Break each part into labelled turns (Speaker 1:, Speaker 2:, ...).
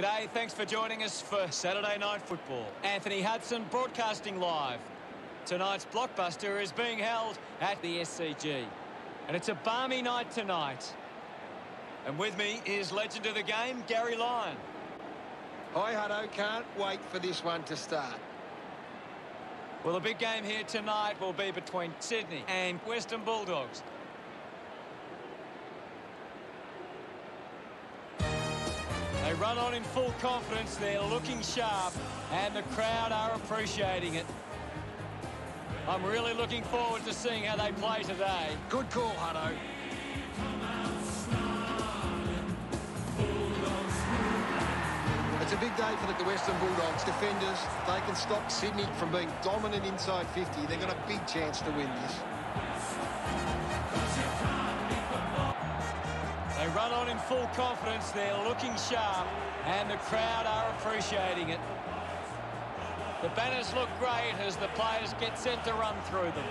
Speaker 1: G'day, thanks for joining us for Saturday Night Football. Anthony Hudson broadcasting live. Tonight's blockbuster is being held at the SCG. And it's a balmy night tonight. And with me is legend of the game, Gary Lyon.
Speaker 2: Hi, Hutto. Can't wait for this one to start.
Speaker 1: Well, the big game here tonight will be between Sydney and Western Bulldogs. They run on in full confidence. They're looking sharp, and the crowd are appreciating it. I'm really looking forward to seeing how they play today.
Speaker 2: Good call, Hutto. It's a big day for the Western Bulldogs defenders. They can stop Sydney from being dominant inside 50. They've got a big chance to win this.
Speaker 1: Full confidence. They're looking sharp, and the crowd are appreciating it. The banners look great as the players get set to run through them.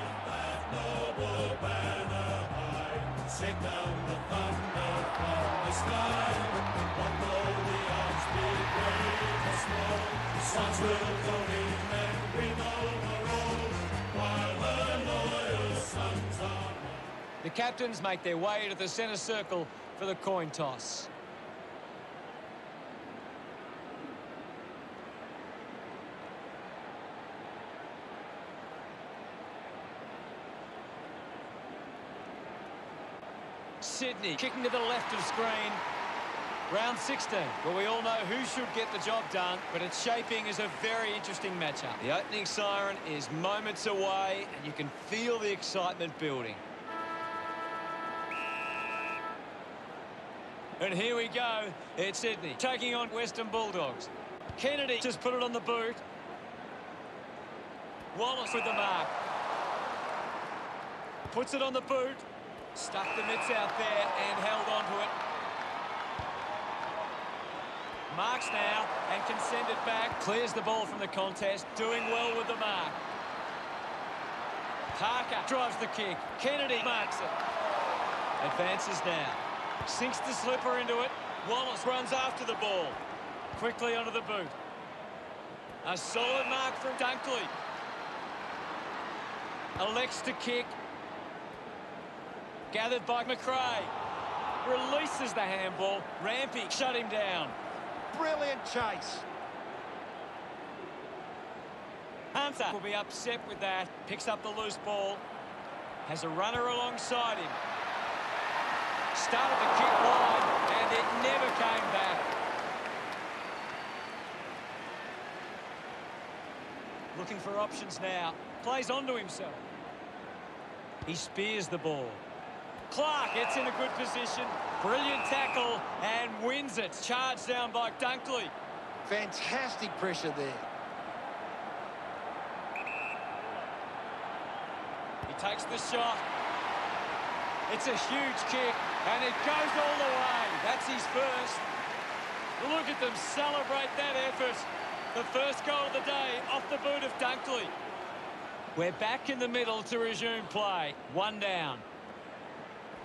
Speaker 1: The captains make their way to the centre circle for the coin toss. Sydney kicking to the left of screen. Round 16. Well, we all know who should get the job done, but it's shaping as a very interesting matchup. The opening siren is moments away, and you can feel the excitement building. And here we go. It's Sydney taking on Western Bulldogs. Kennedy just put it on the boot. Wallace with the mark. Puts it on the boot. Stuck the mitts out there and held on to it. Marks now and can send it back. Clears the ball from the contest. Doing well with the mark. Parker drives the kick. Kennedy marks it. Advances now. Sinks the slipper into it. Wallace runs after the ball. Quickly onto the boot. A solid mark from Dunkley. Elects to kick. Gathered by McRae. Releases the handball. Rampe shut him down.
Speaker 2: Brilliant chase.
Speaker 1: Hunter will be upset with that. Picks up the loose ball. Has a runner alongside him. Started the kick wide, and it never came back. Looking for options now. Plays onto himself. He spears the ball. Clark gets in a good position. Brilliant tackle and wins it. Charged down by Dunkley.
Speaker 2: Fantastic pressure there.
Speaker 1: He takes the shot. It's a huge kick, and it goes all the way. That's his first. Look at them celebrate that effort. The first goal of the day off the boot of Dunkley. We're back in the middle to resume play. One down.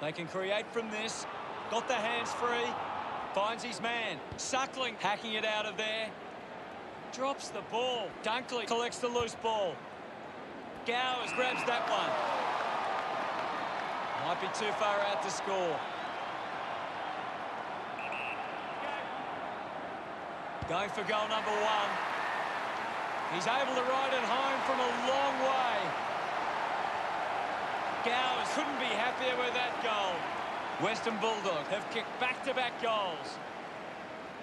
Speaker 1: They can create from this. Got the hands free. Finds his man. Suckling hacking it out of there. Drops the ball. Dunkley collects the loose ball. Gowers grabs that one. Might be too far out to score. Going for goal number one. He's able to ride it home from a long way. Gowers couldn't be happier with that goal. Western Bulldogs have kicked back-to-back -back goals.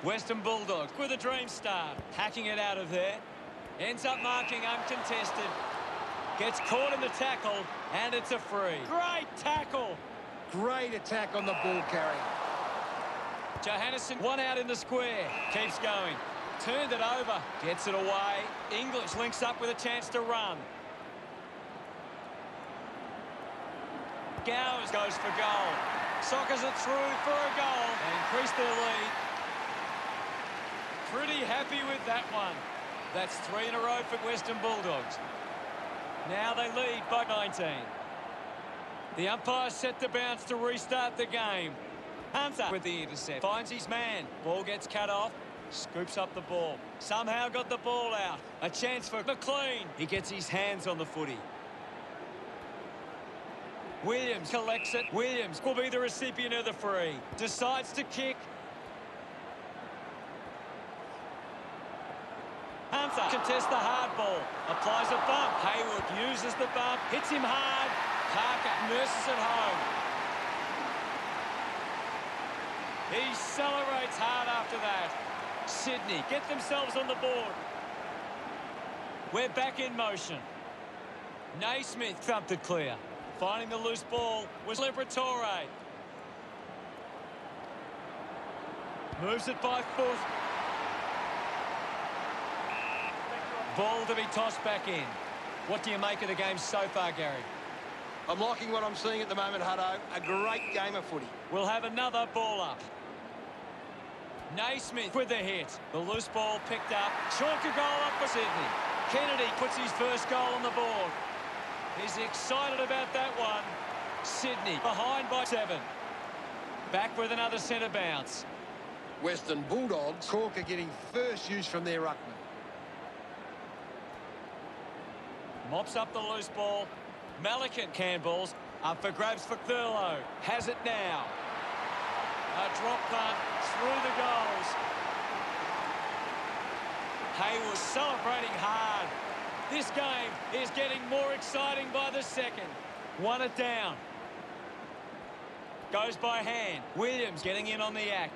Speaker 1: Western Bulldogs with a dream start. Hacking it out of there. Ends up marking uncontested. Gets caught in the tackle, and it's a free. Great tackle.
Speaker 2: Great attack on the ball carrier.
Speaker 1: Johannisen, one out in the square. Keeps going. Turned it over. Gets it away. English links up with a chance to run. Gowers goes for goal. Sockers it through for a goal. They increase their lead. Pretty happy with that one. That's three in a row for Western Bulldogs. Now they lead by 19. The umpire set the bounce to restart the game. Hunter with the intercept. Finds his man. Ball gets cut off. Scoops up the ball. Somehow got the ball out. A chance for McLean. He gets his hands on the footy. Williams collects it. Williams will be the recipient of the free. Decides to kick. Hunter contests the hard ball. Applies a bump. Hayward uses the bump. Hits him hard. Parker nurses it home. He celebrates hard after that. Sydney get themselves on the board. We're back in motion. Naismith thumped it clear. Finding the loose ball was Liberatore. Moves it by foot. Ball to be tossed back in. What do you make of the game so far, Gary?
Speaker 2: I'm liking what I'm seeing at the moment, Hutto. A great game of footy.
Speaker 1: We'll have another ball up. Naismith with the hit. The loose ball picked up. Chalk a goal up for Sydney. Kennedy puts his first goal on the board. He's excited about that one. Sydney behind by seven. Back with another centre bounce.
Speaker 2: Western Bulldogs. Corker getting first use from their ruckman.
Speaker 1: Mops up the loose ball. Melican Campbell's up for grabs for Thurlow. Has it now. A drop punt through the goals. Hayward celebrating hard. This game is getting more exciting by the second. One it down. Goes by hand. Williams getting in on the act.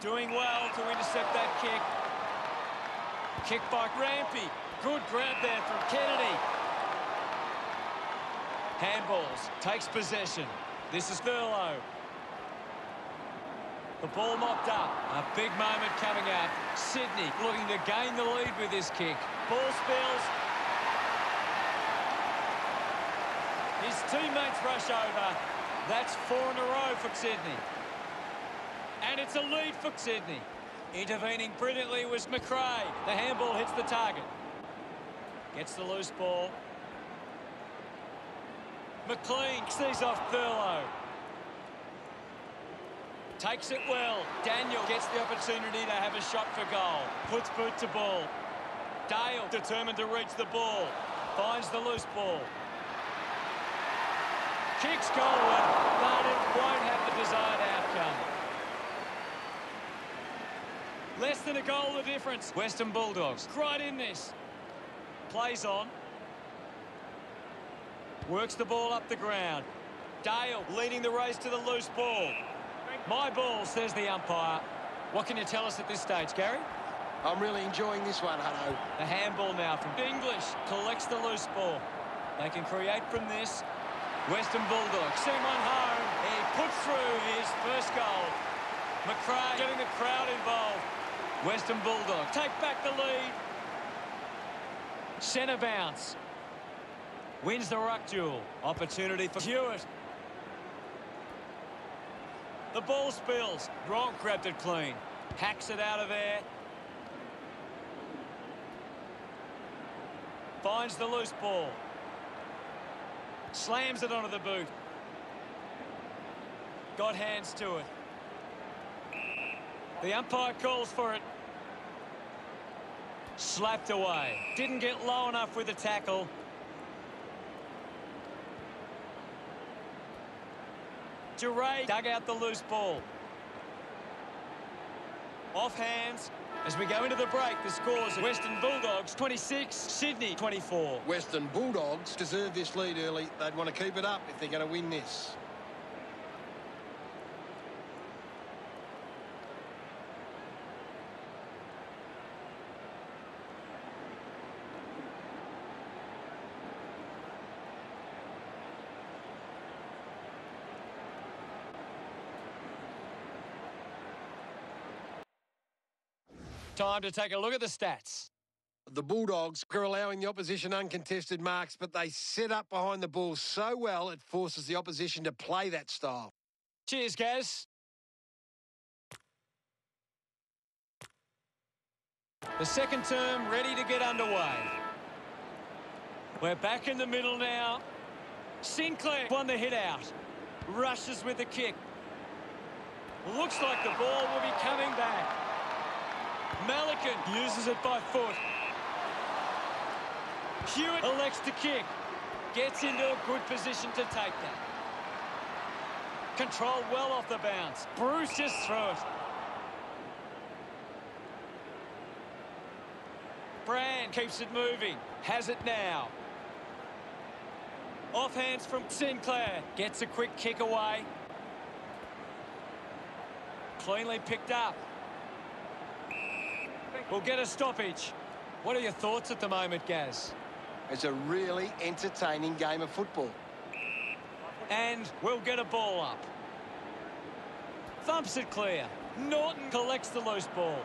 Speaker 1: Doing well to intercept that kick. Kick by Rampe. Good grab there from Kennedy. Handballs. Takes possession. This is Thurlow. The ball mopped up. A big moment coming up. Sydney looking to gain the lead with this kick. Ball spills. His teammates rush over. That's four in a row for Sydney. And it's a lead for Sydney. Intervening brilliantly was McRae. The handball hits the target. Gets the loose ball. McLean sees off Thurlow. Takes it well. Daniel gets the opportunity to have a shot for goal. Puts boot to ball. Dale determined to reach the ball. Finds the loose ball. Kicks goalward, but it won't have the desired Less than a goal the difference. Western Bulldogs right in this. Plays on. Works the ball up the ground. Dale leading the race to the loose ball. My ball, says the umpire. What can you tell us at this stage, Gary?
Speaker 2: I'm really enjoying this one, Hutto.
Speaker 1: The handball now from English. Collects the loose ball. They can create from this. Western Bulldogs. See one home. He puts through his first goal. McRae getting the crowd involved. Western Bulldog take back the lead. Centre bounce. Wins the ruck duel. Opportunity for Hewett. The ball spills. Gronk grabbed it clean. Hacks it out of there. Finds the loose ball. Slams it onto the boot. Got hands to it. The umpire calls for it. Slapped away. Didn't get low enough with the tackle. Duryea dug out the loose ball. Off hands. As we go into the break, the scores Western Bulldogs 26, Sydney 24.
Speaker 2: Western Bulldogs deserve this lead early. They'd want to keep it up if they're going to win this.
Speaker 1: Time to take a look at the stats.
Speaker 2: The Bulldogs are allowing the opposition uncontested marks, but they set up behind the ball so well it forces the opposition to play that style.
Speaker 1: Cheers, Gaz. The second term ready to get underway. We're back in the middle now. Sinclair won the hit out. Rushes with the kick. Looks like the ball will be coming back. Melican uses it by foot. Hewett elects to kick. Gets into a good position to take that. Controlled well off the bounce. Bruce just through it. Brand keeps it moving. Has it now. Off hands from Sinclair. Gets a quick kick away. Cleanly picked up. We'll get a stoppage. What are your thoughts at the moment, Gaz?
Speaker 2: It's a really entertaining game of football.
Speaker 1: And we'll get a ball up. Thumps it clear. Norton collects the loose ball.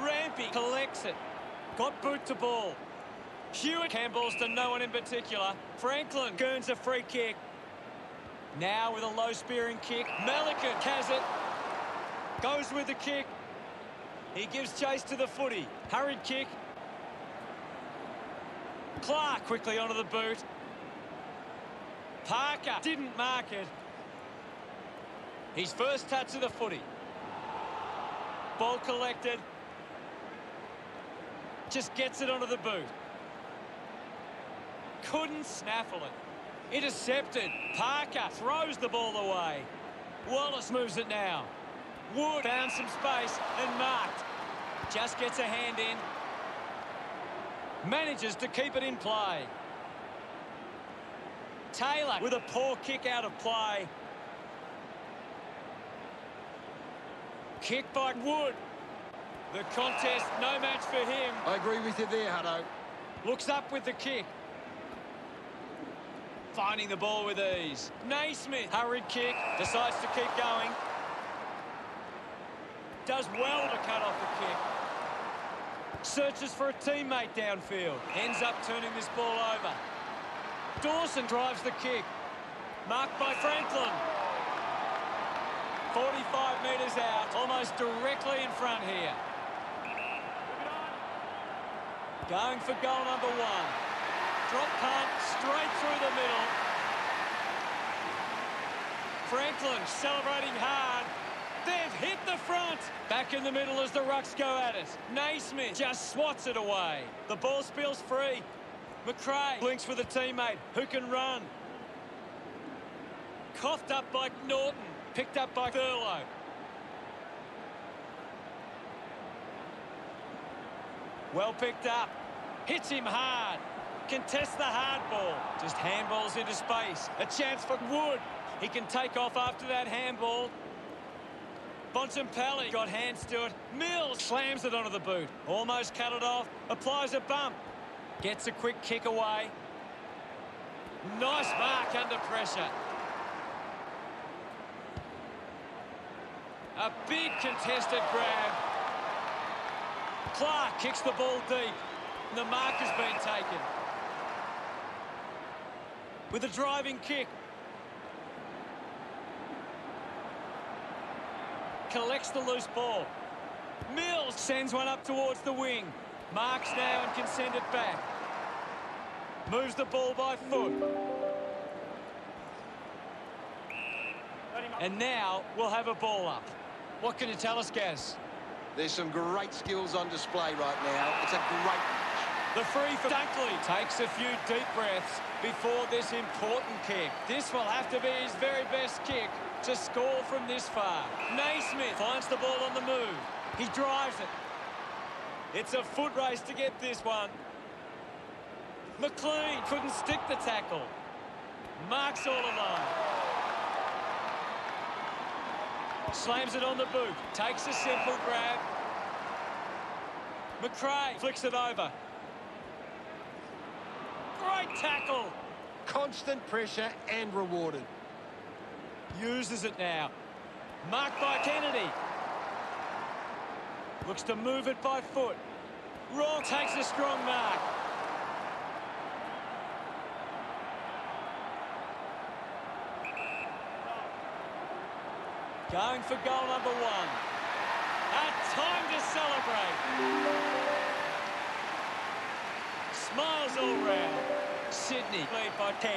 Speaker 1: Rampe collects it. Got boot to ball. Hewett handballs to no one in particular. Franklin earns a free kick. Now with a low spearing kick. Melican has it. Goes with the kick. He gives chase to the footy. Hurried kick. Clark quickly onto the boot. Parker didn't mark it. His first touch of the footy. Ball collected. Just gets it onto the boot. Couldn't snaffle it. Intercepted. Parker throws the ball away. Wallace moves it now. Wood found some space and marked. Just gets a hand in. Manages to keep it in play. Taylor with a poor kick out of play. Kick by Wood. The contest, no match for him.
Speaker 2: I agree with you there, Hutto.
Speaker 1: Looks up with the kick. Finding the ball with ease. Naismith, hurried kick, decides to keep going. Does well to cut off the kick. Searches for a teammate downfield. Ends up turning this ball over. Dawson drives the kick. Marked by Franklin. 45 metres out, almost directly in front here. Going for goal number one. Drop punt straight through the middle. Franklin celebrating hard. They've hit the front. Back in the middle as the Rucks go at it. Naismith just swats it away. The ball spills free. McRae blinks with a teammate who can run. Coughed up by Norton. Picked up by Thurlow. Well picked up. Hits him hard. Contests the hard ball. Just handballs into space. A chance for Wood. He can take off after that handball. Bontempelli got hands to it. Mills slams it onto the boot. Almost cut it off. Applies a bump. Gets a quick kick away. Nice mark under pressure. A big contested grab. Clark kicks the ball deep. The mark has been taken. With a driving kick. Collects the loose ball. Mills sends one up towards the wing. Marks now and can send it back. Moves the ball by foot. And now we'll have a ball up. What can you tell us, Gaz?
Speaker 2: There's some great skills on display right now. It's a great.
Speaker 1: The free for Dunkley takes a few deep breaths before this important kick. This will have to be his very best kick to score from this far. Naismith finds the ball on the move. He drives it. It's a foot race to get this one. McLean couldn't stick the tackle. Marks all alone. Slams it on the boot. Takes a simple grab. McRae flicks it over. Great tackle.
Speaker 2: Constant pressure and rewarded.
Speaker 1: Uses it now. Marked by Kennedy. Looks to move it by foot. Wrong takes a strong mark. Going for goal number one. A time to celebrate. Smiles all round. Sydney lead by 10.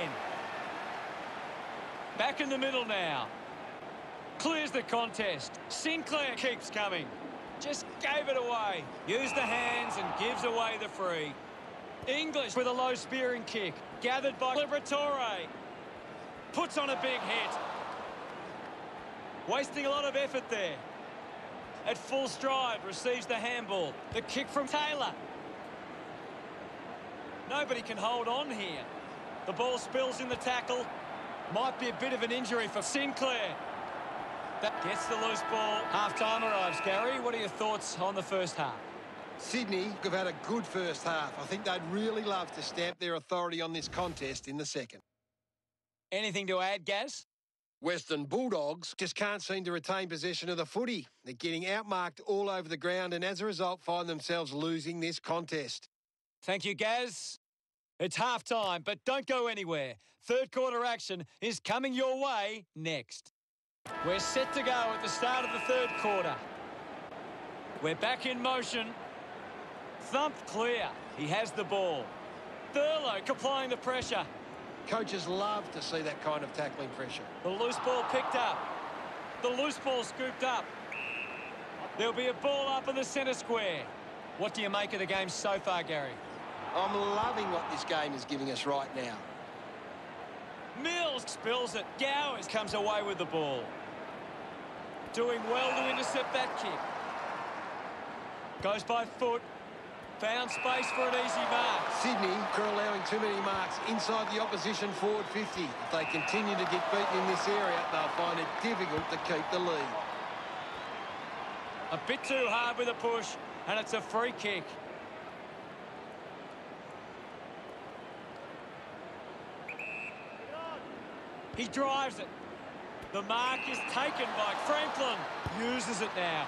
Speaker 1: Back in the middle now. Clears the contest. Sinclair keeps coming. Just gave it away. Used the hands and gives away the free. English with a low spearing kick. Gathered by Liberatore. Puts on a big hit. Wasting a lot of effort there. At full stride, receives the handball. The kick from Taylor. Nobody can hold on here. The ball spills in the tackle. Might be a bit of an injury for Sinclair. That gets the loose ball. Half-time arrives, Gary. What are your thoughts on the first half?
Speaker 2: Sydney have had a good first half. I think they'd really love to stamp their authority on this contest in the second.
Speaker 1: Anything to add, Gaz?
Speaker 2: Western Bulldogs just can't seem to retain possession of the footy. They're getting outmarked all over the ground and as a result find themselves losing this contest.
Speaker 1: Thank you, Gaz. It's half time, but don't go anywhere. Third quarter action is coming your way next. We're set to go at the start of the third quarter. We're back in motion. Thumped clear. He has the ball. Thurlow applying the pressure.
Speaker 2: Coaches love to see that kind of tackling pressure.
Speaker 1: The loose ball picked up. The loose ball scooped up. There'll be a ball up in the centre square. What do you make of the game so far, Gary?
Speaker 2: I'm loving what this game is giving us right now.
Speaker 1: Mills spills it. Gowers comes away with the ball. Doing well to intercept that kick. Goes by foot. Found space for an easy mark.
Speaker 2: Sydney are allowing too many marks inside the opposition forward 50. If they continue to get beaten in this area, they'll find it difficult to keep the lead.
Speaker 1: A bit too hard with a push, and it's a free kick. He drives it. The mark is taken by Franklin. Uses it now.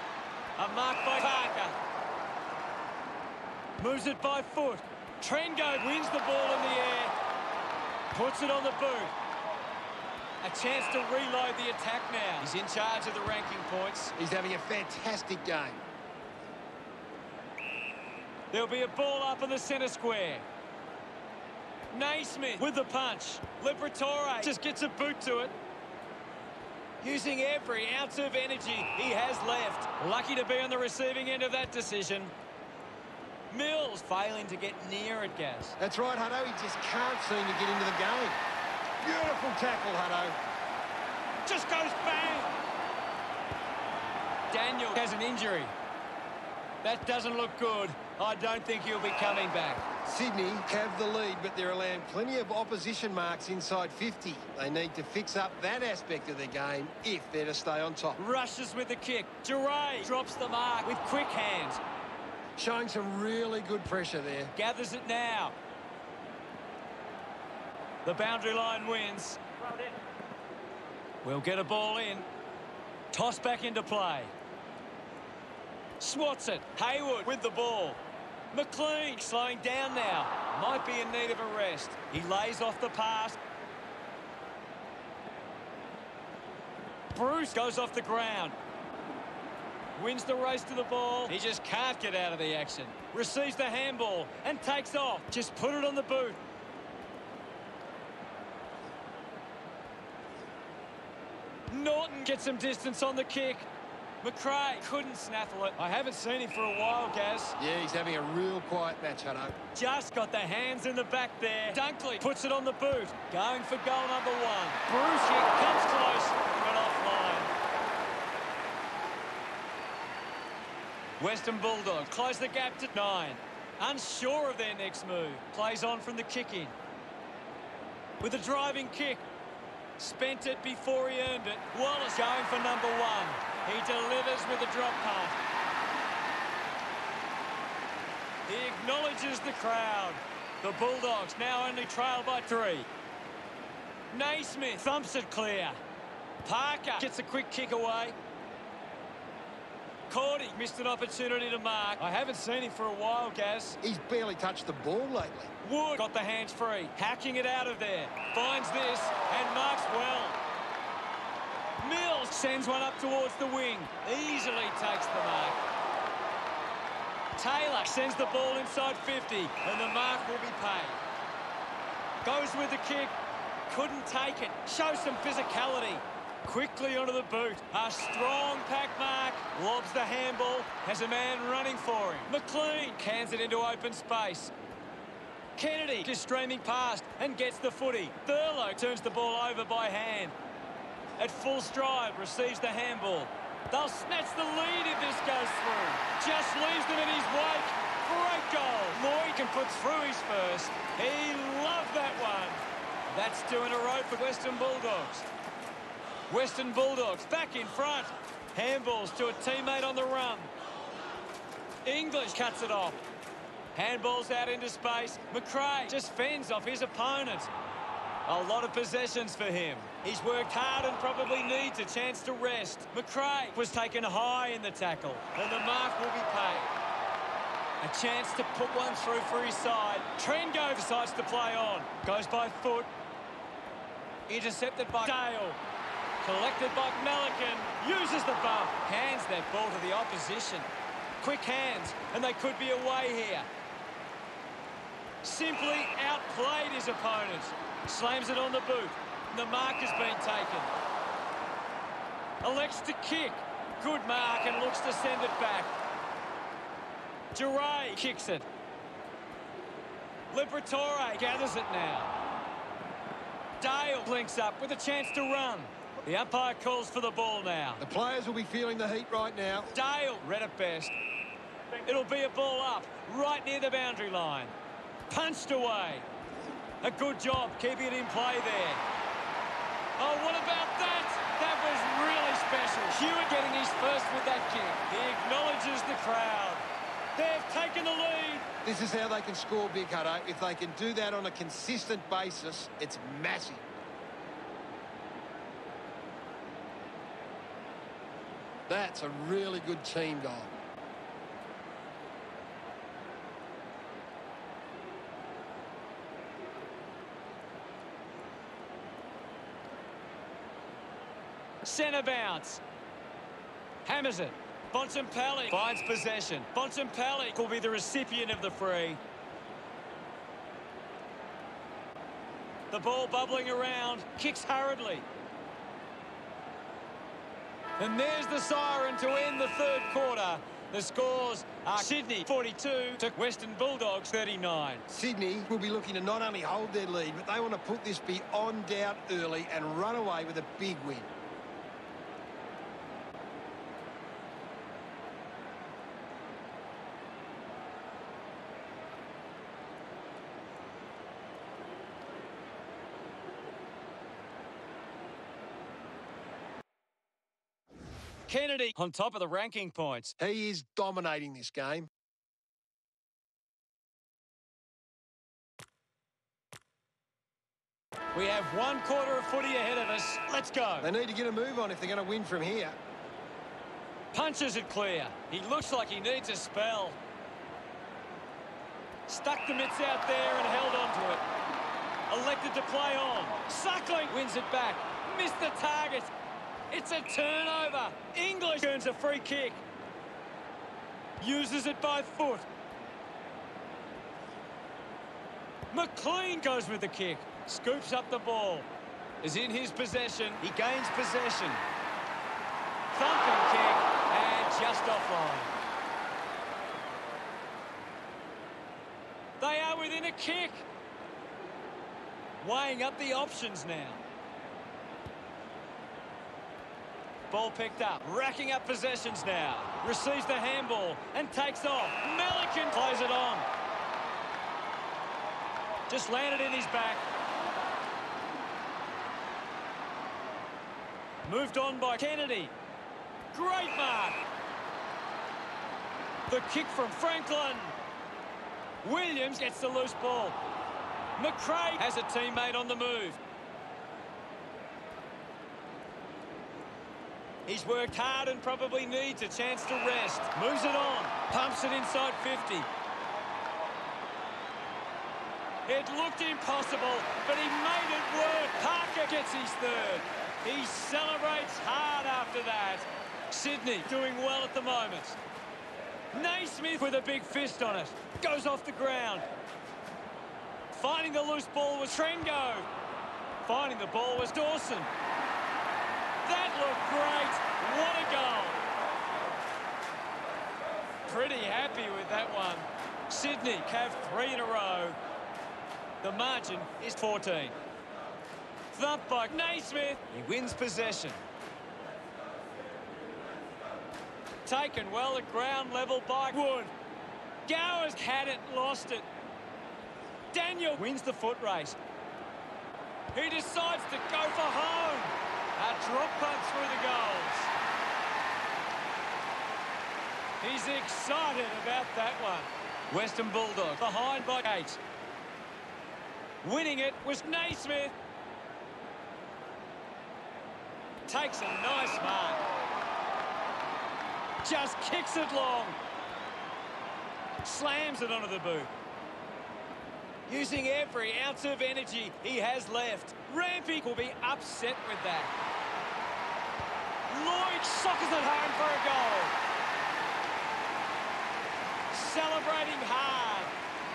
Speaker 1: A mark by Parker. Moves it by foot. Trengo wins the ball in the air. Puts it on the boot. A chance to reload the attack now. He's in charge of the ranking points.
Speaker 2: He's having a fantastic game.
Speaker 1: There'll be a ball up in the centre square. Naismith with the punch. Liberatore just gets a boot to it. Using every ounce of energy he has left. Lucky to be on the receiving end of that decision. Mills failing to get near it, Gaz.
Speaker 2: That's right, Hutto. He just can't seem to get into the game. Beautiful tackle, Hutto.
Speaker 1: Just goes bang. Daniel has an injury. That doesn't look good. I don't think he'll be coming back.
Speaker 2: Sydney have the lead, but they're allowing plenty of opposition marks inside 50. They need to fix up that aspect of their game if they're to stay on top.
Speaker 1: Rushes with the kick. Duryea drops the mark with quick hands.
Speaker 2: Showing some really good pressure there.
Speaker 1: Gathers it now. The boundary line wins. We'll get a ball in. Toss back into play. Swats it. Hayward with the ball. McLean slowing down now. Might be in need of a rest. He lays off the pass. Bruce goes off the ground. Wins the race to the ball. He just can't get out of the action. Receives the handball and takes off. Just put it on the boot. Norton gets some distance on the kick. McRae couldn't snaffle it. I haven't seen him for a while, Gaz.
Speaker 2: Yeah, he's having a real quiet match, Hutto.
Speaker 1: Just got the hands in the back there. Dunkley puts it on the boot. Going for goal number one. Bruce here comes close, but offline. Western Bulldogs close the gap to nine. Unsure of their next move. Plays on from the kick in. With a driving kick. Spent it before he earned it. Wallace going for number one. He delivers with a drop punt. He acknowledges the crowd. The Bulldogs now only trail by three. Naismith thumps it clear. Parker gets a quick kick away. Cordy missed an opportunity to mark. I haven't seen him for a while, Gaz.
Speaker 2: He's barely touched the ball lately.
Speaker 1: Wood got the hands free. Hacking it out of there. Finds this and marks well. Mills sends one up towards the wing. Easily takes the mark. Taylor sends the ball inside 50 and the mark will be paid. Goes with the kick. Couldn't take it. Shows some physicality. quickly onto the boot. A strong pack mark. Lobs the handball. Has a man running for him. McLean cans it into open space. Kennedy just streaming past and gets the footy. Thurlow turns the ball over by hand. At full stride, receives the handball. They'll snatch the lead if this goes through. Just leaves them in his wake. Great goal. Lloyd can put through his first. He loved that one. That's two in a row for Western Bulldogs. Western Bulldogs back in front. Handballs to a teammate on the run. English cuts it off. Handballs out into space. McRae just fends off his opponent. A lot of possessions for him. He's worked hard and probably needs a chance to rest. McRae was taken high in the tackle, and the mark will be paid. A chance to put one through for his side. Trengo decides to play on. Goes by foot. Intercepted by Dale. Collected by Melican. Uses the bump. Hands that ball to the opposition. Quick hands, and they could be away here. Simply outplayed his opponent. Slams it on the boot. The mark has been taken. Elects to kick. Good mark and looks to send it back. Duryea kicks it. Liberatore gathers it now. Dale links up with a chance to run. The umpire calls for the ball now.
Speaker 2: The players will be feeling the heat right now.
Speaker 1: Dale read it best. It'll be a ball up, right near the boundary line. Punched away. A good job keeping it in play there. Oh, what about that? That was really special. Hewett getting his first with that kick. He acknowledges the crowd. They've taken the lead.
Speaker 2: This is how they can score big, Hutto. If they can do that on a consistent basis, it's massive. That's a really good team goal.
Speaker 1: Centre bounce. Hammers it. Bontempelli finds possession. Bontempelli will be the recipient of the free. The ball bubbling around. Kicks hurriedly. And there's the siren to end the third quarter. The scores are Sydney 42 to Western Bulldogs 39.
Speaker 2: Sydney will be looking to not only hold their lead, but they want to put this beyond doubt early and run away with a big win.
Speaker 1: Kennedy on top of the ranking points.
Speaker 2: He is dominating this game.
Speaker 1: We have one quarter of footy ahead of us. Let's go.
Speaker 2: They need to get a move on if they're going to win from here.
Speaker 1: Punches it clear. He looks like he needs a spell. Stuck the mitts out there and held on to it. Elected to play on. Suckling wins it back. Missed the target. It's a turnover. English earns a free kick. Uses it by foot. McLean goes with the kick. Scoops up the ball. Is in his possession. He gains possession. Thumping kick and just offline. They are within a kick. Weighing up the options now. Ball picked up. Racking up possessions now. Receives the handball and takes off. Melican plays it on. Just landed in his back. Moved on by Kennedy. Great mark. The kick from Franklin. Williams gets the loose ball. McRae has a teammate on the move. He's worked hard and probably needs a chance to rest. Moves it on. Pumps it inside 50. It looked impossible, but he made it work. Parker gets his third. He celebrates hard after that. Sydney doing well at the moment. Naismith with a big fist on it. Goes off the ground. Finding the loose ball was Trengo. Finding the ball was Dawson. That looked great. What a goal. Pretty happy with that one. Sydney have three in a row. The margin is 14. Thumped by Naismith. He wins possession. Taken well at ground level by Wood. Gowers had it, lost it. Daniel wins the foot race. He decides to go for home. A drop punt through the goals. He's excited about that one. Western Bulldogs behind by eight. Winning it was Naismith. Takes a nice mark. Just kicks it long. Slams it onto the boot. Using every ounce of energy he has left. Rampe will be upset with that. Lloyd sockers it home for a goal. Celebrating hard.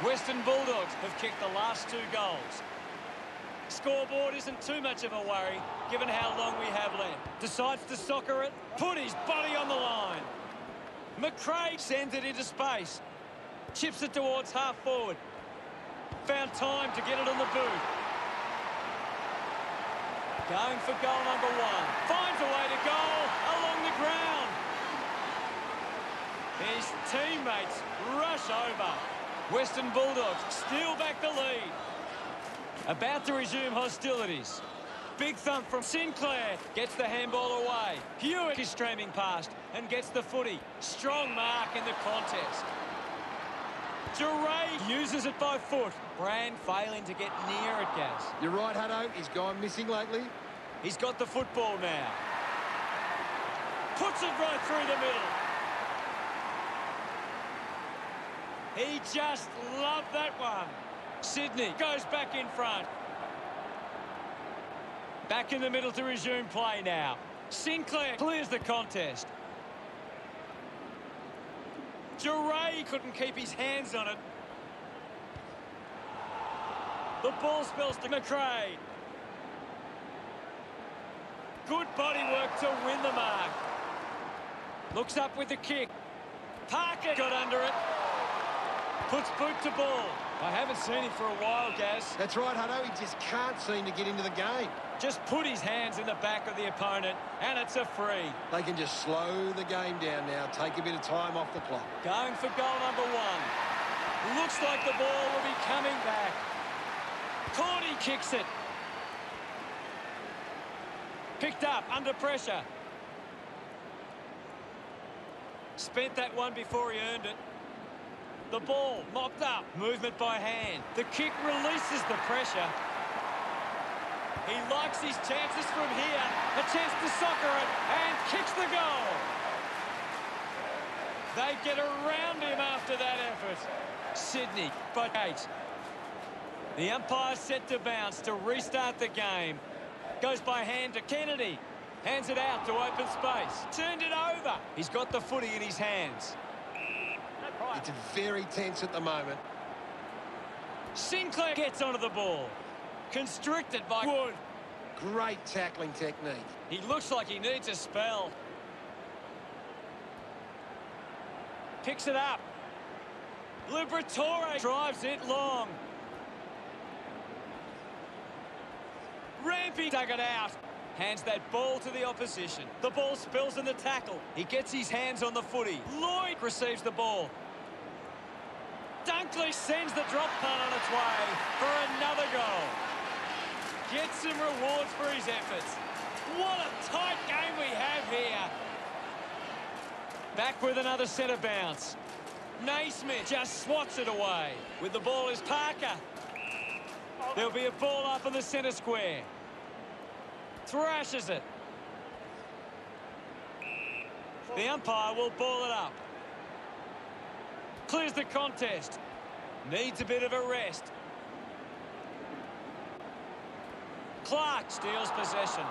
Speaker 1: Western Bulldogs have kicked the last two goals. Scoreboard isn't too much of a worry, given how long we have left. Decides to soccer it, put his body on the line. McRae sends it into space. Chips it towards half forward. Found time to get it on the boot. Going for goal number one. Finds a way to goal along the ground. His teammates rush over. Western Bulldogs steal back the lead. About to resume hostilities. Big thump from Sinclair. Gets the handball away. Hewett is streaming past and gets the footy. Strong mark in the contest. Duryea uses it by foot. Brand failing to get near it, Gaz.
Speaker 2: You're right, Hutto. He's gone missing lately.
Speaker 1: He's got the football now. Puts it right through the middle. He just loved that one. Sydney goes back in front. Back in the middle to resume play now. Sinclair clears the contest. Duryea couldn't keep his hands on it. The ball spills to McRae. Good body work to win the mark. Looks up with the kick. Parker got under it. Puts boot to ball. I haven't seen him for a while, Gaz.
Speaker 2: That's right, Hutto. He just can't seem to get into the game.
Speaker 1: Just put his hands in the back of the opponent, and it's a free.
Speaker 2: They can just slow the game down now, take a bit of time off the clock.
Speaker 1: Going for goal number one. Looks like the ball will be coming back. Cordy kicks it. Picked up under pressure. Spent that one before he earned it. The ball mopped up. Movement by hand. The kick releases the pressure. He likes his chances from here. A chance to soccer it and kicks the goal. They get around him after that effort. Sydney by eight. The umpire set to bounce to restart the game. Goes by hand to Kennedy. Hands it out to open space. Turned it over. He's got the footy in his hands.
Speaker 2: It's very tense at the moment.
Speaker 1: Sinclair gets onto the ball. Constricted by Wood.
Speaker 2: Great tackling technique.
Speaker 1: He looks like he needs a spell. Picks it up. Liberatore drives it long. Rampe dug it out. Hands that ball to the opposition. The ball spills in the tackle. He gets his hands on the footy. Lloyd receives the ball. Dunkley sends the drop punt on its way for another goal. Gets some rewards for his efforts. What a tight game we have here. Back with another centre bounce. Naismith just swats it away. With the ball is Parker. There'll be a ball up in the centre square. Thrashes it. The umpire will ball it up. Clears the contest. Needs a bit of a rest. Clark steals possession.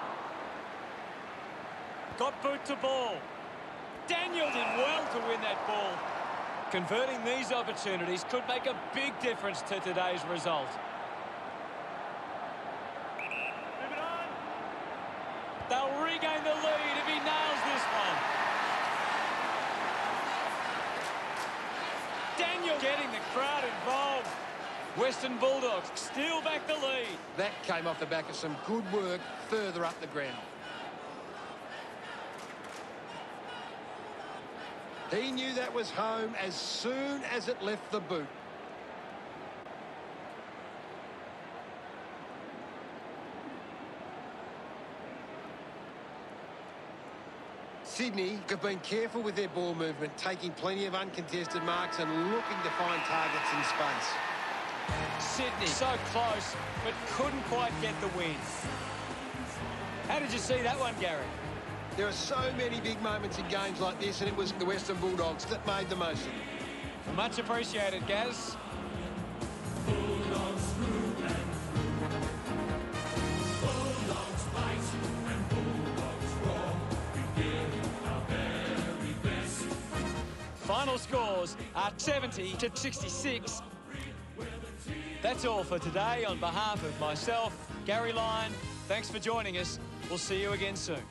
Speaker 1: Got boot to ball. Daniel did well to win that ball. Converting these opportunities could make a big difference to today's result. They'll regain the lead if he nails this one. Daniel getting the crowd involved. Western Bulldogs steal back the lead.
Speaker 2: That came off the back of some good work further up the ground. He knew that was home as soon as it left the boot. Sydney have been careful with their ball movement, taking plenty of uncontested marks and looking to find targets in space.
Speaker 1: Sydney so close, but couldn't quite get the win. How did you see that one, Gary?
Speaker 2: There are so many big moments in games like this, and it was the Western Bulldogs that made the most of it.
Speaker 1: Much appreciated, Gaz. Final scores are 70 to 66. That's all for today. On behalf of myself, Gary Lyon, thanks for joining us. We'll see you again soon.